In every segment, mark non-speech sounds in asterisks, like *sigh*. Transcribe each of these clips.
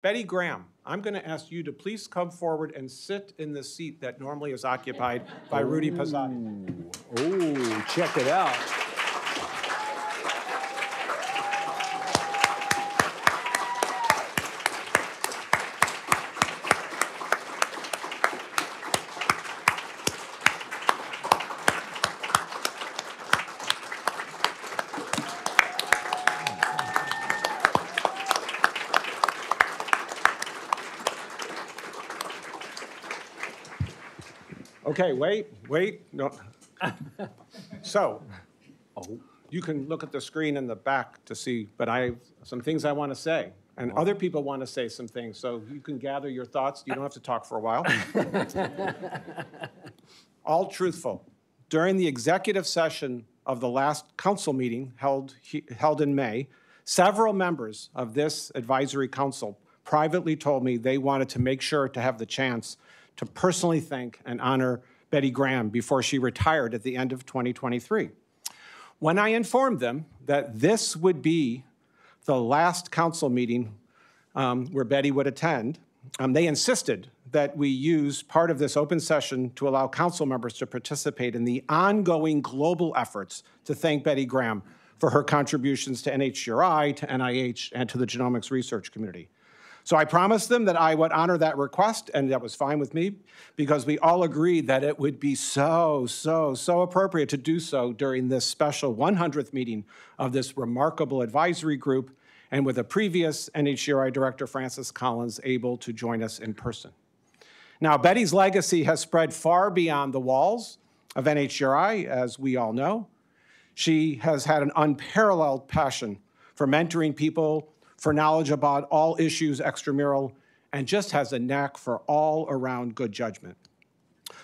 Bettie Graham, I'm going to ask you to please come forward and sit in the seat that normally is occupied by Rudy Pozzatti. Oh, check it out. Okay, wait, wait, no. *laughs* So, oh. you can look at the screen in the back to see, but I have some things I want to say. And other people want to say some things, so you can gather your thoughts. You don't have to talk for a while. *laughs* All truthful. During the executive session of the last council meeting held, he- held in May, several members of this advisory council privately told me they wanted to make sure to have the chance to personally thank and honor Bettie Graham before she retired at the end of 2023. When I informed them that this would be the last council meeting um, where Bettie would attend, um, they insisted that we use part of this open session to allow council members to participate in the ongoing global efforts to thank Bettie Graham for her contributions to NHGRI, to NIH, and to the genomics research community. So I promised them that I would honor that request, and that was fine with me because we all agreed that it would be so, so, so appropriate to do so during this special 100th meeting of this remarkable advisory group, and with a previous NHGRI director, Francis Collins, able to join us in person. Now, Bettie's legacy has spread far beyond the walls of NHGRI, as we all know. She has had an unparalleled passion for mentoring people, for knowledge about all issues extramural, and just has a knack for all around good judgment.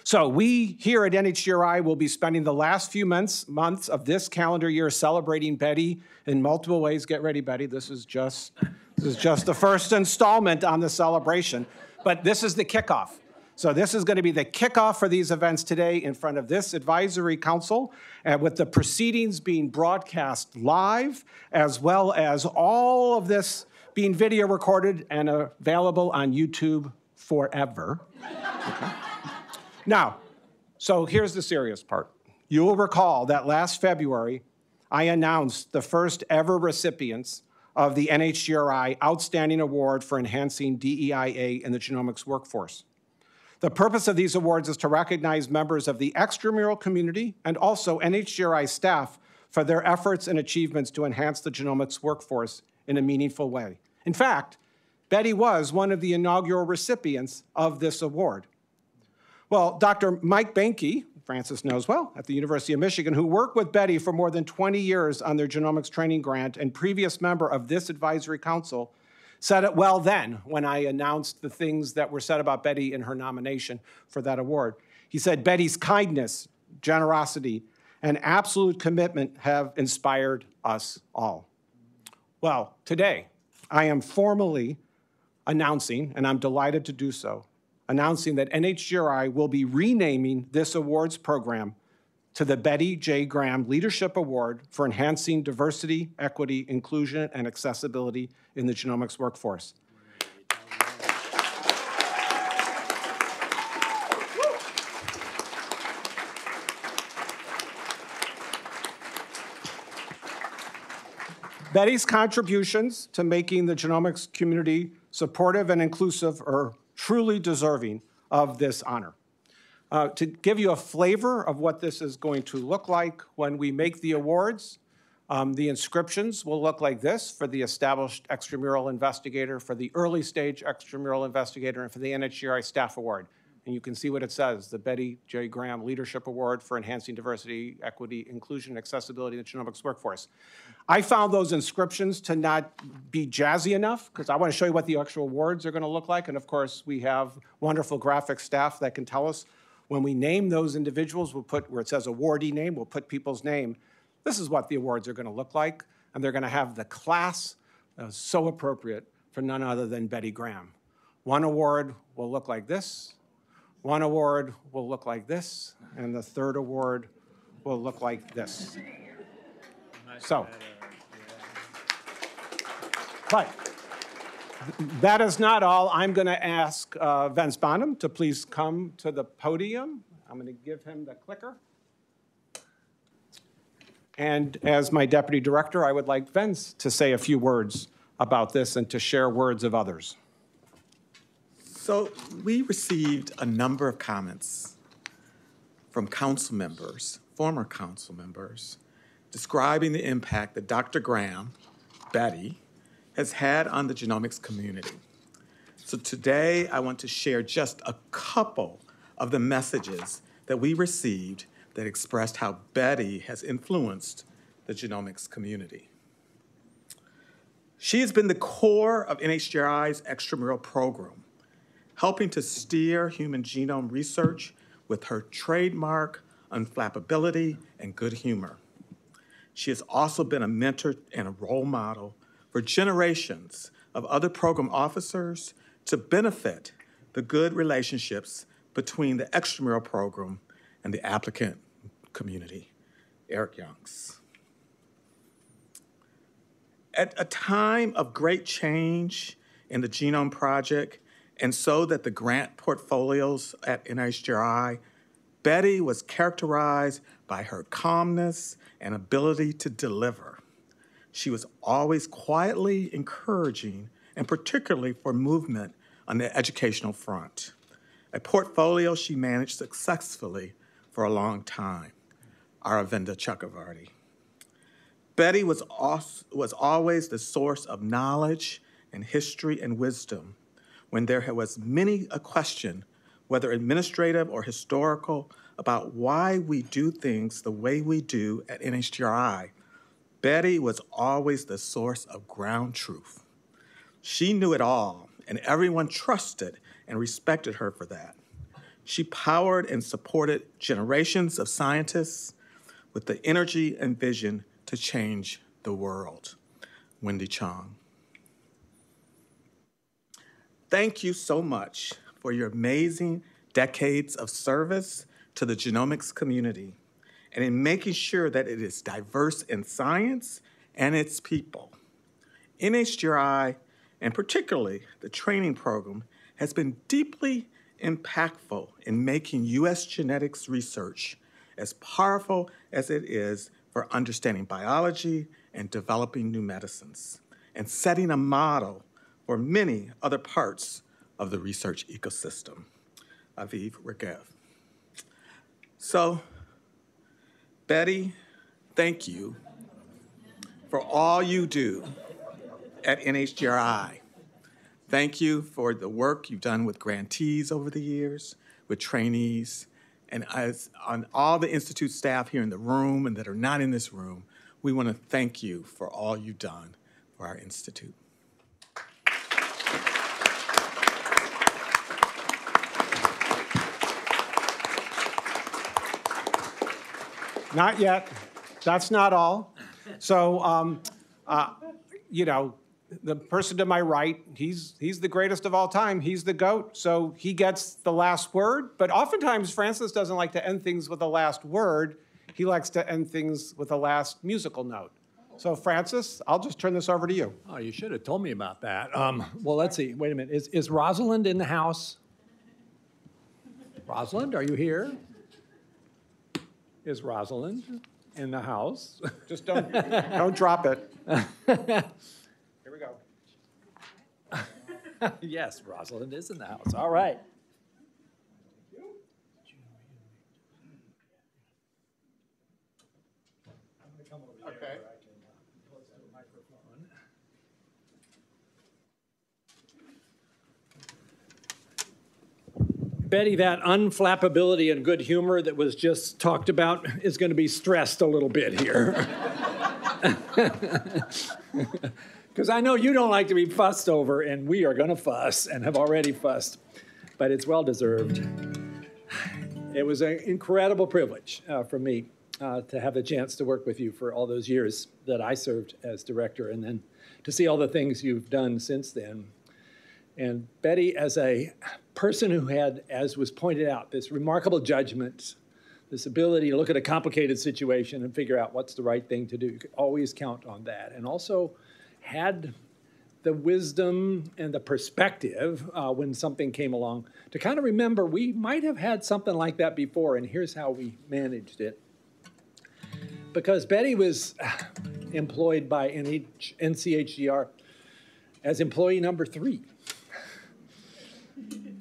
So we here at NHGRI will be spending the last few months, months of this calendar year celebrating Bettie in multiple ways. Get ready, Bettie. This is just this is just the first installment on the celebration, but this is the kickoff. So this is going to be the kickoff for these events today in front of this advisory council, and with the proceedings being broadcast live, as well as all of this being video recorded and available on YouTube forever. Okay. Now, so here's the serious part. You will recall that last February, I announced the first ever recipients of the NHGRI Outstanding Award for Enhancing DEIA in the Genomics Workforce. The purpose of these awards is to recognize members of the extramural community and also NHGRI staff for their efforts and achievements to enhance the genomics workforce in a meaningful way. In fact, Bettie was one of the inaugural recipients of this award. Well, Dr. Mike Boehnke, Francis knows well, at the University of Michigan, who worked with Bettie for more than 20 years on their genomics training grant and previous member of this advisory council, said it well then when I announced the things that were said about Bettie in her nomination for that award. He said, Bettie's kindness, generosity, and absolute commitment have inspired us all. Well, today, I am formally announcing, and I'm delighted to do so, announcing that NHGRI will be renaming this awards program to the Bettie J. Graham Leadership Award for enhancing diversity, equity, inclusion, and accessibility in the genomics workforce. Bettie's contributions to making the genomics community supportive and inclusive are truly deserving of this honor. Uh, to give you a flavor of what this is going to look like when we make the awards, um, the inscriptions will look like this for the established extramural investigator, for the early stage extramural investigator, and for the NHGRI Staff Award. And you can see what it says, the Bettie J. Graham Leadership Award for Enhancing Diversity, Equity, Inclusion, and Accessibility in the Genomics Workforce. I found those inscriptions to not be jazzy enough because I want to show you what the actual awards are going to look like. And of course, we have wonderful graphic staff that can tell us when we name those individuals, we'll put where it says awardee name, we'll put people's name. This is what the awards are going to look like. And they're going to have the class uh, so appropriate for none other than Bettie Graham. One award will look like this. One award will look like this. And the third award will look like this. So, but That is not all. I'm going to ask uh, Vince Bonham to please come to the podium. I'm going to give him the clicker. And as my deputy director, I would like Vince to say a few words about this and to share words of others. So we received a number of comments from council members, former council members, describing the impact that Dr. Graham, Bettie, has had on the genomics community. So today I want to share just a couple of the messages that we received that expressed how Bettie has influenced the genomics community. She has been the core of NHGRI's extramural program, helping to steer human genome research with her trademark unflappability and good humor. She has also been a mentor and a role model for generations of other program officers to benefit the good relationships between the extramural program and the applicant community. Eric Juengst. At a time of great change in the Genome Project, and so that the grant portfolios at NHGRI, Bettie was characterized by her calmness and ability to deliver. She was always quietly encouraging, and particularly for movement on the educational front, a portfolio she managed successfully for a long time. Aravinda Chakravarti. Bettie was, also, was always the source of knowledge and history and wisdom when there was many a question, whether administrative or historical, about why we do things the way we do at NHGRI. Bettie was always the source of ground truth. She knew it all, and everyone trusted and respected her for that. She powered and supported generations of scientists with the energy and vision to change the world. Wendy Chung. Thank you so much for your amazing decades of service to the genomics community and in making sure that it is diverse in science and its people. NHGRI, and particularly the training program, has been deeply impactful in making U.S. genetics research as powerful as it is for understanding biology and developing new medicines, and setting a model for many other parts of the research ecosystem. Aviv Regev. So, Bettie, thank you for all you do at NHGRI. Thank you for the work you've done with grantees over the years, with trainees, and as on all the Institute staff here in the room and that are not in this room, we want to thank you for all you've done for our Institute. Not yet. That's not all. So, um, uh, you know, the person to my right, he's he's the greatest of all time. He's the goat, so he gets the last word. But oftentimes Francis doesn't like to end things with the last word. He likes to end things with the last musical note. So Francis, I'll just turn this over to you. Oh, you should have told me about that. Um, well, let's see. Wait a minute. Is is Rosalind in the house? Rosalind, are you here? Is Rosalind in the house? *laughs* Just don't *laughs* don't drop it. *laughs* Here we go. yes, Rosalind is in the house. All right. Okay. Bettie, that unflappability and good humor that was just talked about is going to be stressed a little bit here. *laughs* Because I know you don't like to be fussed over, and we are going to fuss and have already fussed, but it's well deserved. It was an incredible privilege uh, for me uh, to have the chance to work with you for all those years that I served as director, and then to see all the things you've done since then. And Bettie, as a person who had, as was pointed out, this remarkable judgment, this ability to look at a complicated situation and figure out what's the right thing to do, you could always count on that. And also, had the wisdom and the perspective uh, when something came along to kind of remember we might have had something like that before, and here's how we managed it. Because Bettie was employed by NH- NCHGR as employee number three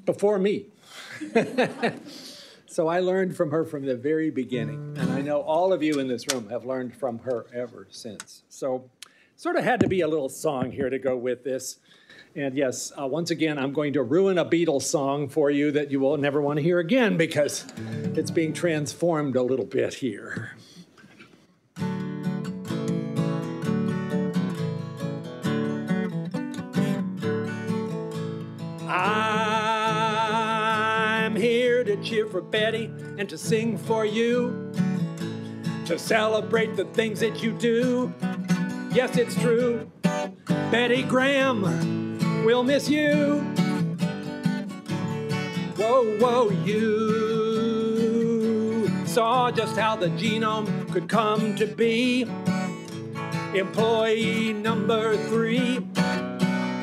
before me. *laughs* so I learned from her from the very beginning, and I know all of you in this room have learned from her ever since. So sort of had to be a little song here to go with this. And yes, uh, once again, I'm going to ruin a Beatles song for you that you will never want to hear again because it's being transformed a little bit here. To cheer for Bettie and to sing for you, to celebrate the things that you do. Yes, it's true. Bettie Graham, we'll miss you. Whoa, whoa, you saw just how the genome could come to be. Employee number three,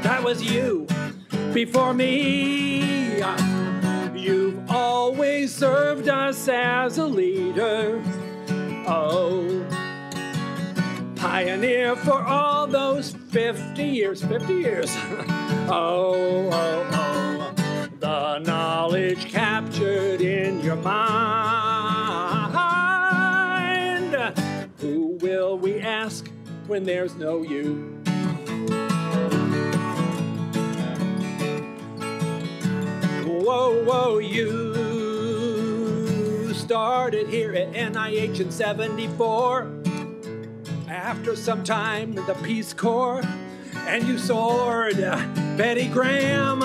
that was you before me. You've served us as a leader. Oh, pioneer for all those 50 years, 50 years. *laughs* oh, oh, oh, the knowledge captured in your mind. Who will we ask when there's no you? Whoa, whoa, you started here at NIH in 74 after some time in the Peace Corps, and you soared. Uh, Bettie Graham,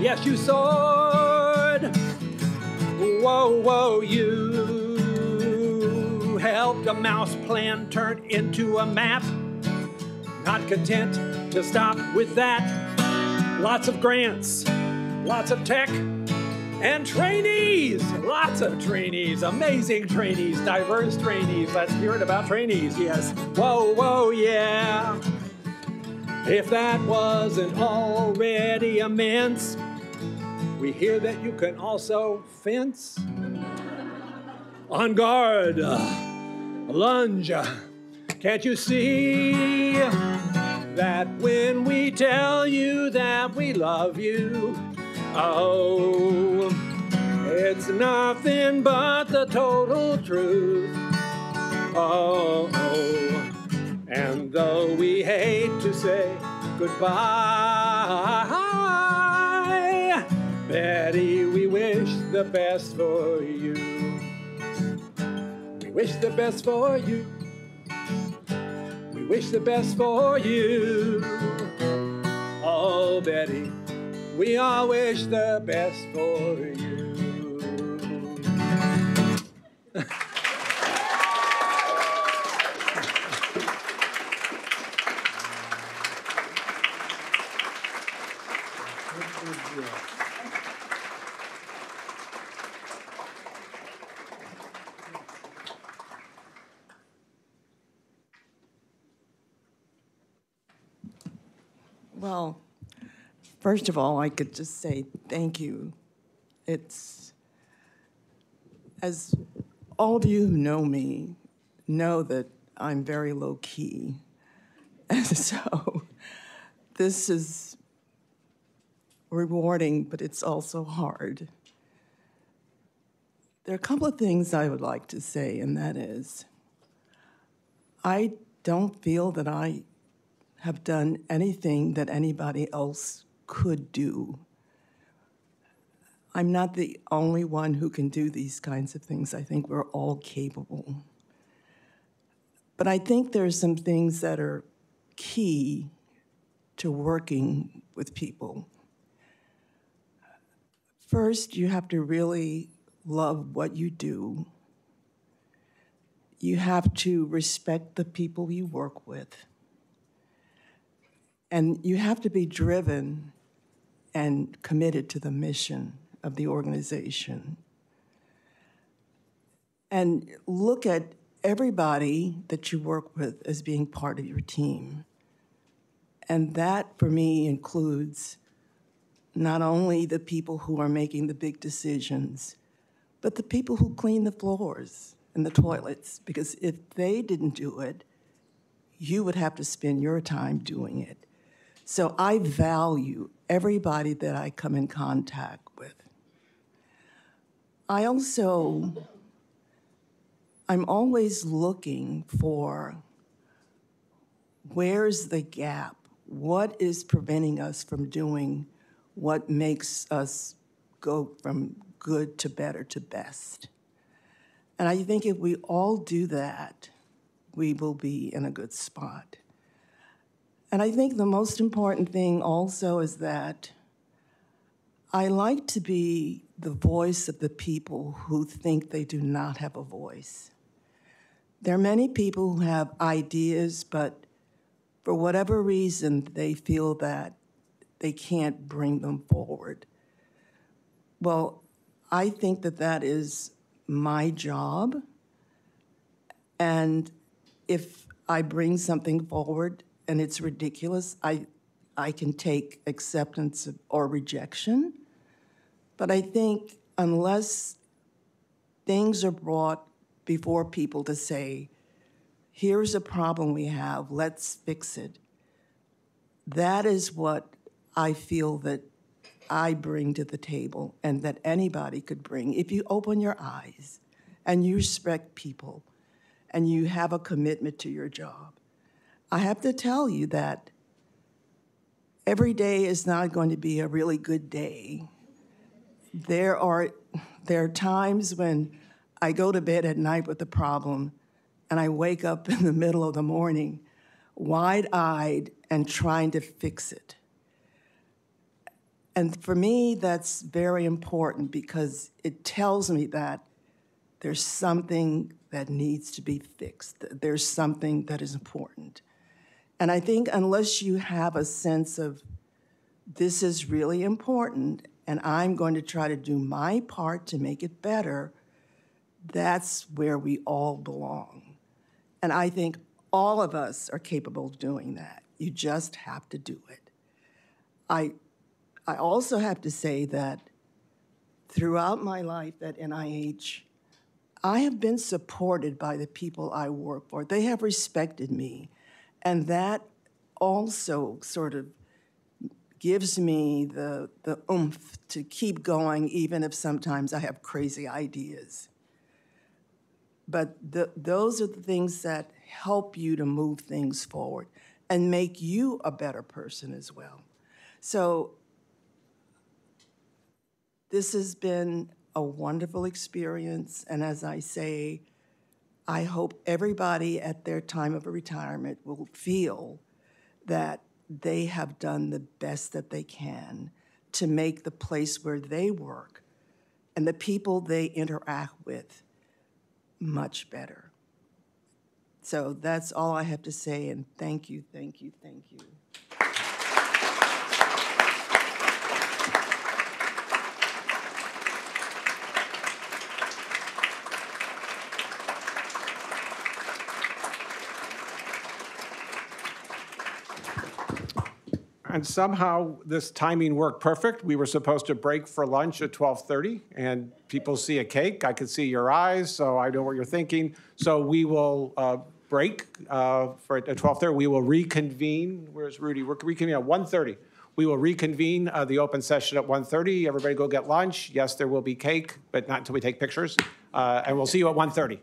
yes, you soared. Whoa, whoa, you helped a mouse plan turn into a map. Not content to stop with that. Lots of grants, lots of tech, and trainees. Lots of trainees, amazing trainees, diverse trainees. Let's hear it about trainees, yes. Whoa, whoa, yeah. If that wasn't already immense, we hear that you can also fence. On guard, lunge. Can't you see that when we tell you that we love you, Oh, it's nothing but the total truth. Oh, and though we hate to say goodbye, Bettie, we wish the best for you. We wish the best for you. We wish the best for you. Oh, Bettie. We all wish the best for you. First of all, I could just say thank you. It's, as all of you who know me know that I'm very low key. And *laughs* so this is rewarding, but it's also hard. There are a couple of things I would like to say, and that is I don't feel that I have done anything that anybody else could do. I'm not the only one who can do these kinds of things. I think we're all capable. But I think there are some things that are key to working with people. First, you have to really love what you do. You have to respect the people you work with. And you have to be driven and committed to the mission of the organization. And look at everybody that you work with as being part of your team. And that, for me, includes not only the people who are making the big decisions, but the people who clean the floors and the toilets. Because if they didn't do it, you would have to spend your time doing it. So I value everybody that I come in contact with. I also, I'm always looking for where's the gap? What is preventing us from doing what makes us go from good to better to best? And I think if we all do that, we will be in a good spot. And I think the most important thing also is that I like to be the voice of the people who think they do not have a voice. There are many people who have ideas, but for whatever reason, they feel that they can't bring them forward. Well, I think that that is my job. And if I bring something forward and it's ridiculous, I, I can take acceptance or rejection. But I think unless things are brought before people to say, here's a problem we have, let's fix it, that is what I feel that I bring to the table and that anybody could bring. If you open your eyes and you respect people and you have a commitment to your job, I have to tell you that every day is not going to be a really good day. There are, there are times when I go to bed at night with a problem and I wake up *laughs* in the middle of the morning wide eyed and trying to fix it. And for me, that's very important because it tells me that there's something that needs to be fixed, there's something that is important. And I think unless you have a sense of this is really important and I'm going to try to do my part to make it better, that's where we all belong. And I think all of us are capable of doing that. You just have to do it. I, I also have to say that throughout my life at NIH, I have been supported by the people I work for. They have respected me. And that also sort of gives me the, the oomph to keep going, even if sometimes I have crazy ideas. But the, those are the things that help you to move things forward and make you a better person as well. So this has been a wonderful experience. And as I say, I hope everybody at their time of retirement will feel that they have done the best that they can to make the place where they work and the people they interact with much better. So that's all I have to say, and thank you, thank you, thank you. And somehow this timing worked perfect. We were supposed to break for lunch at 12:30, and people see a cake. I could see your eyes, so I know what you're thinking. So we will uh, break uh, for at 12:30. We will reconvene. Where's Rudy? We're reconvening at 1:30. We will reconvene uh, the open session at 1:30. Everybody go get lunch. Yes, there will be cake, but not until we take pictures. Uh, and we'll see you at 1:30.